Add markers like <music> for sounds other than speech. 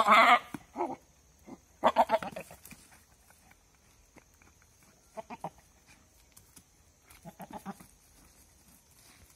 Ah! <laughs>